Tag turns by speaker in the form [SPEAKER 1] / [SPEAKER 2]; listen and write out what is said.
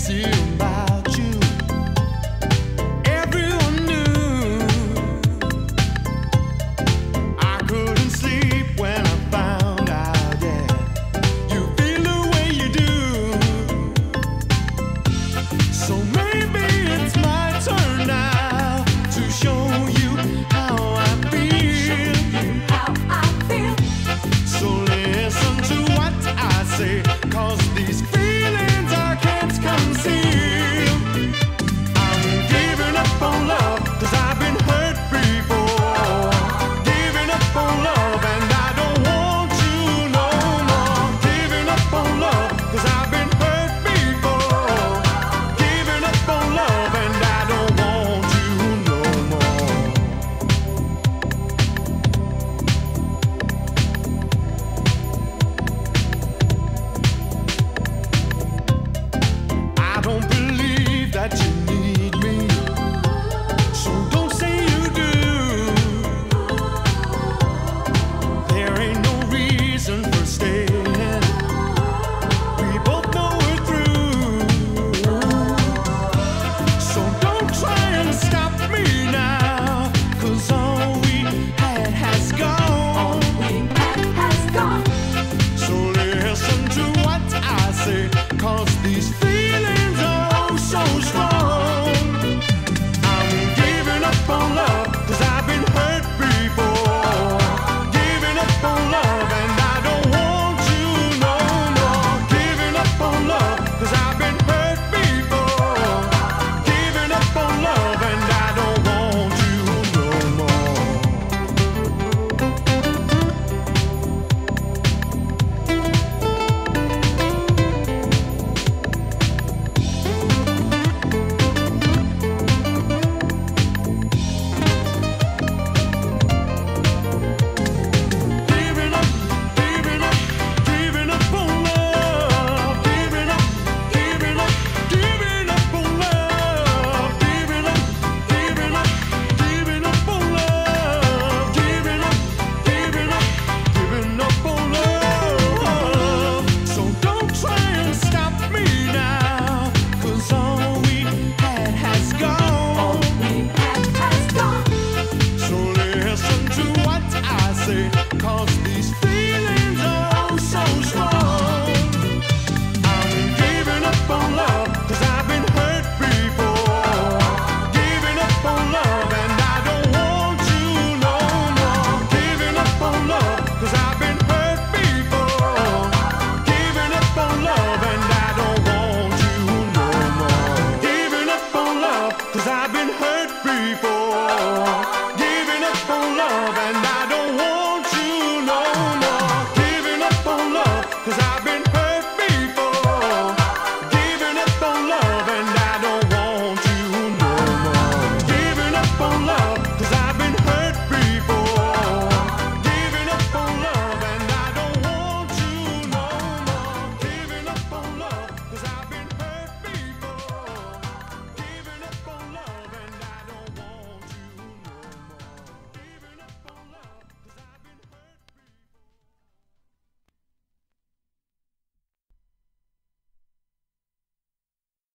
[SPEAKER 1] easy, bye. body.